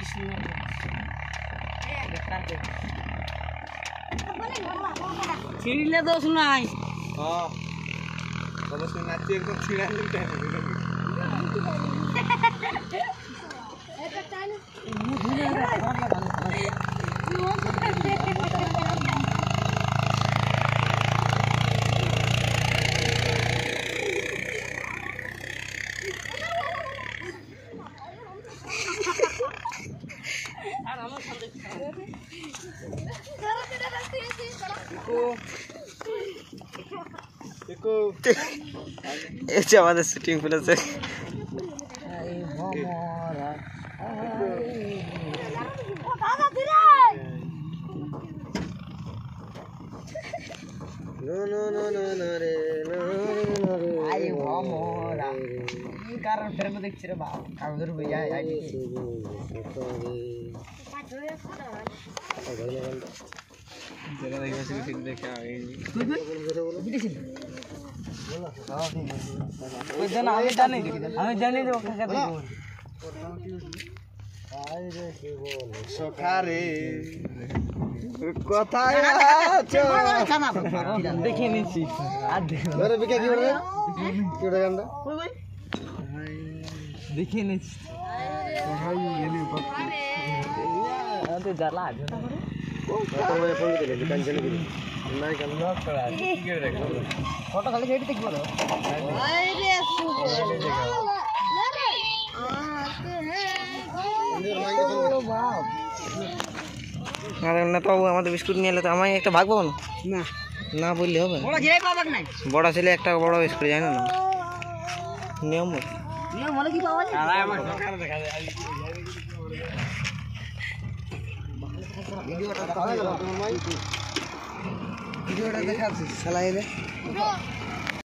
নিচে ছিঁড়লে দোষ নাই। হ্যাঁ অবশ্যই নাচি একদম ছিড়া দেখো এই যে আমাদের শুটিং ফেলেছে no no no no no রে নো নো রে আই ভমরা কি কারণ ফেরম দেখছি রে বাপ আমাদের ভাইয়া আই জায়গা দেখে বসে ঠিক দেখে আগে ওই জন্য আমি জানি আমি জানি যে ওকে কাছে সখারে কোথায় আছো দেখে নিছি আর ধরে বিকে কি বলে কি বলে গানটা দেখে তো জ্বালা अरे না তো আমাদের বিস্কুট নিয়ে এলে তো আমি একটা ভাগ পাবো না? না বললে হবে বড় ছেলে একটা বড় বিস্কুট যায় না? না নিয়ম নিয়ে মনে কি পাওয়া যায় আমার সরকার দেখা যায় ভিডিওটা দেখাচ্ছিস শালা এলে बस